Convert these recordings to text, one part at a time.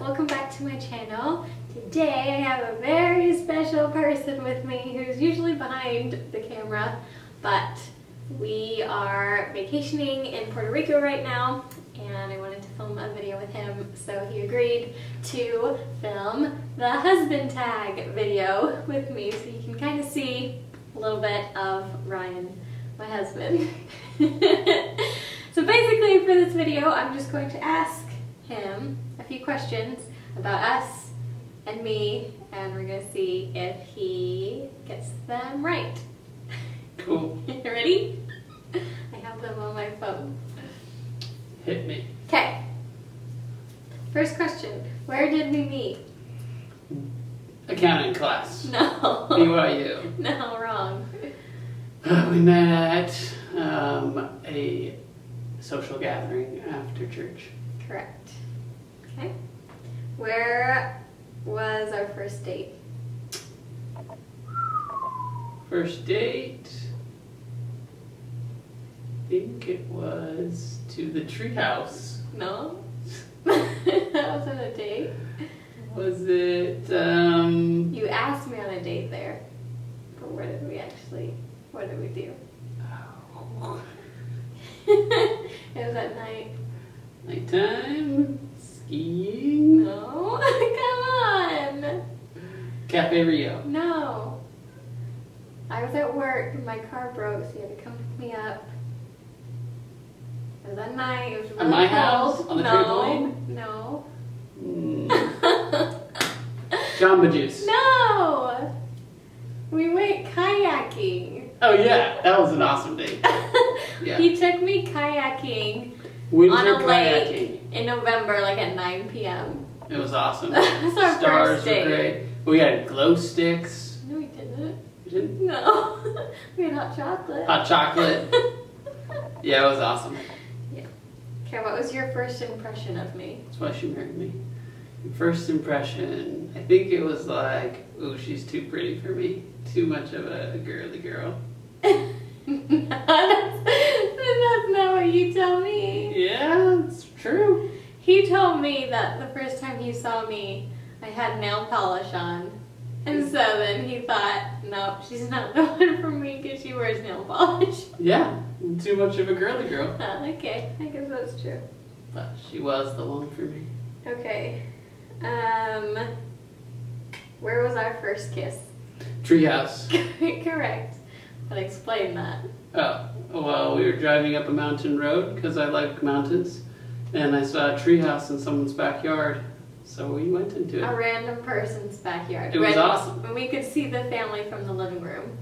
welcome back to my channel. Today I have a very special person with me who's usually behind the camera, but we are vacationing in Puerto Rico right now and I wanted to film a video with him so he agreed to film the husband tag video with me so you can kind of see a little bit of Ryan, my husband. so basically for this video I'm just going to ask him a few questions about us and me, and we're gonna see if he gets them right. Cool. You ready? I have them on my phone. Hit me. Okay. First question. Where did we meet? Accounting class. No. BYU. No, wrong. We met at um, a social gathering after church. Correct. Okay. Where was our first date? First date. I think it was to the treehouse. No. that wasn't a date. Was it? Um, You asked me on a date there. But what did we actually, what did we do? oh, it was at night. nighttime skiing. No, come on. Cafe Rio. No. I was at work and my car broke, so you had to come pick me up. It was at night. It was really my cold. house? On the no, trampoline? No. Mm. Jamba Juice. no. We went kayaking. Oh yeah, that was an awesome day. Yeah. He took me kayaking Winter on a kayaking. lake in November, like at 9 p.m. It was awesome. That's our Stars first were great. We had glow sticks. No, we didn't. We didn't- No. we had hot chocolate. Hot chocolate. Yeah, it was awesome. Yeah. Okay, what was your first impression of me? That's why she married me. First impression, I think it was like, ooh, she's too pretty for me. Too much of a girly girl. that's, that's not what you tell me. Yeah, true. He told me that the first time he saw me, I had nail polish on. And so then he thought, nope, she's not the one for me because she wears nail polish. Yeah, too much of a girly girl. Ah, okay, I guess that's true. But she was the one for me. Okay. Um, where was our first kiss? Treehouse. Correct. But explain that. Oh, well, we were driving up a mountain road because I like mountains, and I saw a treehouse in someone's backyard, so we went into it. A random person's backyard. It was Random- awesome. And we could see the family from the living room.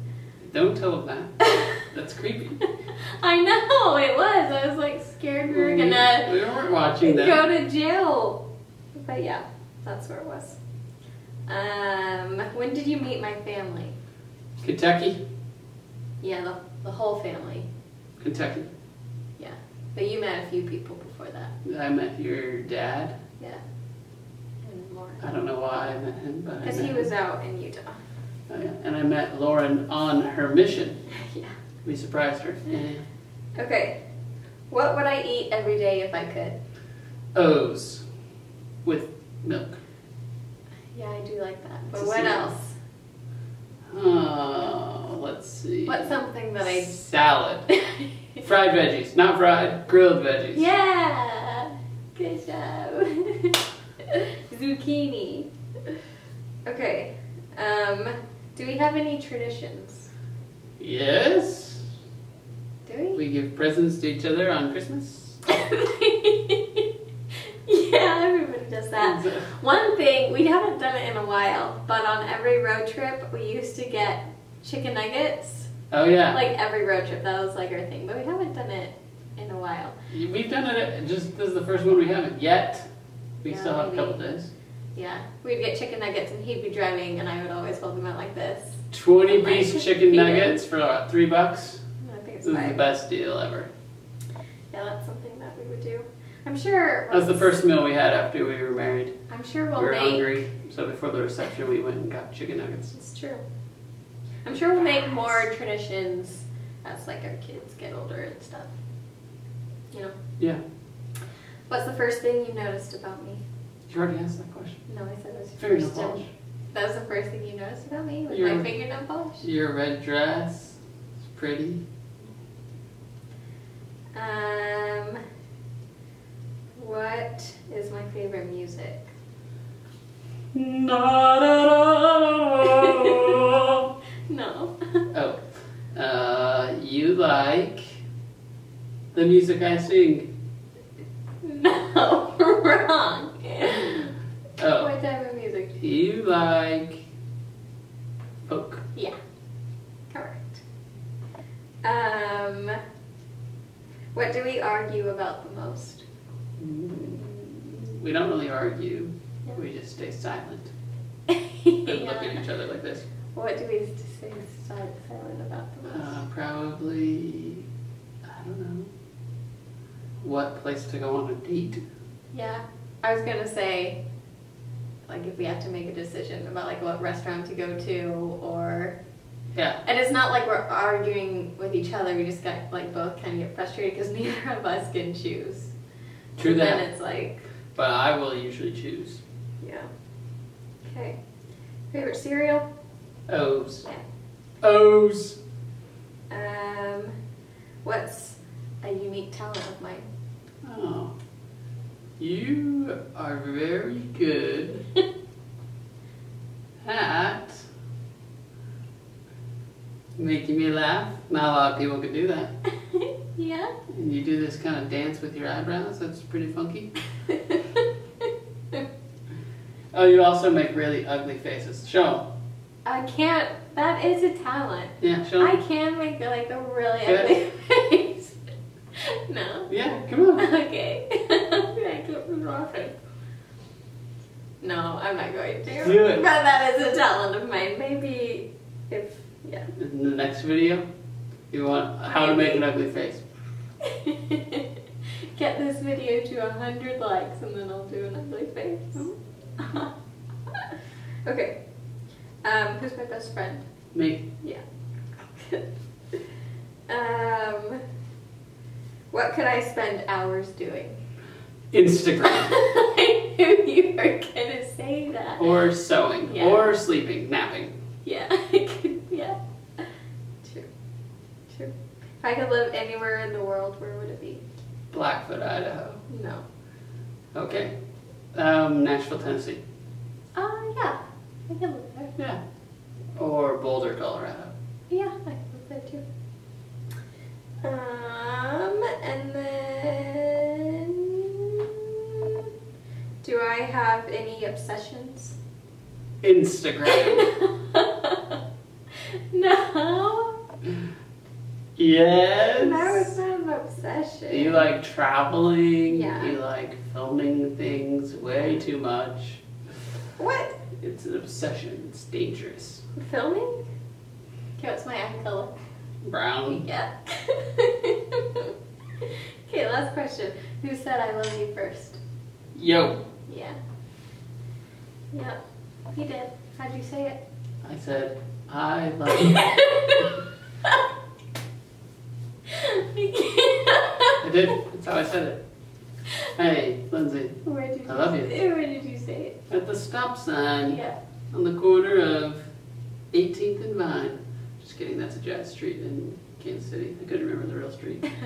Don't tell them that. That's creepy. I know, it was. I was like scared we were gonna We weren't watching them. go to jail. But yeah, that's where it was. Um, when did you meet my family? Kentucky, Yeah, the, the whole family. Kentucky. Yeah. But you met a few people before that. I met your dad. Yeah. And more. I don't know why I met him, but Because he him. was out in Utah. Oh, yeah. And I met Lauren on her mission. yeah. We surprised her. Yeah. Okay. What would I eat every day if I could? O's with milk. Yeah, I do like that. But what else? Oh, let's see. What's something that I Salad. Fried veggies, not fried, grilled veggies. Yeah. Good job. Zucchini. Okay. Um, do we have any traditions? Yes. Do we? We give presents to each other on Christmas. yeah, everybody does that. One thing, we haven't done it in a while, but on every road trip, we used to get chicken nuggets. Oh yeah. Like every road trip, that was like our thing, but we haven't done it in a while. We've done it. Just this is the first one we haven't yet. We Yeah, still have a couple days. Yeah, we'd get chicken nuggets and he'd be driving, and I would always hold them out like this. Twenty piece chicken nuggets for what, three bucks. I think it's This is the best deal ever. Yeah, that's something that we would do. I'm sure. That was the first meal we had after we were married. I'm sure we'll we were make. hungry, so before the reception, we went and got chicken nuggets. It's true. I'm sure we'll make more traditions as like our kids get older and stuff. You know. Yeah. What's the first thing you noticed about me? You already asked that question. No, I said it was your Fingernail first. polish. That was the first thing you noticed about me with Your- my fingernail polish. Your red dress. It's pretty. Um, what is my favorite music? oh. The music I sing. no, wrong. Oh. What type of music? You like folk. Yeah, correct. Um, what do we argue about the most? We don't really argue. Yeah. We just stay silent and look at each other like this. What do we say silent silent about the most? Uh, probably, I don't know, what place to go on a date. Yeah, I was gonna say, like if we have to make a decision about like what restaurant to go to, or Yeah, and it's not like we're arguing with each other. We just got like both kind of get frustrated because neither of us can choose. true And Then it's like, But I will usually choose yeah. Okay. Favorite cereal? O's. Yeah. O's. Um, what's a unique talent of mine? Oh, you are very good at making me laugh. Not a lot of people could do that. yeah. And you do this kind of dance with your eyebrows. That's pretty funky. Oh, you also make really ugly faces. Show 'em. I can't. That is a talent. Yeah, show 'em. I can make like a really Good. ugly face. no. Yeah, come on. Okay. I can't laugh it. No, I'm not going to. Do it. But that is a talent of mine. Maybe if yeah. In the next video, you want how to make an ugly face. Get this video to a hundred likes and then I'll do an ugly face. okay. Um, who's my best friend? Me. Yeah. um, what could I spend hours doing? Instagram. I knew you were gonna say that. or sewing. Yeah. Or sleeping, napping. Yeah, I could, yeah. True. True. If I could live anywhere in the world, where would it be? Blackfoot, Idaho. No. Okay. Um, Nashville, Tennessee. Oh, yeah. I could live there. Yeah. Or Boulder, Colorado. Yeah, I could live there too. Um, and then. Do I have any obsessions? Instagram. no. yes. That was not an obsession. You like traveling. Yeah. You like filming things way too much. What? It's an obsession. It's dangerous. Filming? Okay, what's my eye color? Brown. Yeah. okay, last question. Who said I love you first? Yo. Yeah. Yep. He did. How'd you say it? I said, I love you. I did. That's how I said it. Hey, Lindsay. Where did you I love you. Where did you say it? At the stop sign Yeah. on the corner of 18th and Vine. Just kidding, that's a Jazz Street in Kansas City. I couldn't remember the real street.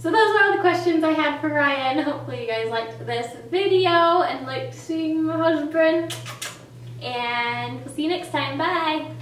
So those are all the questions I had for Ryan. Hopefully you guys liked this video and liked seeing my husband. And we'll see you next time. Bye.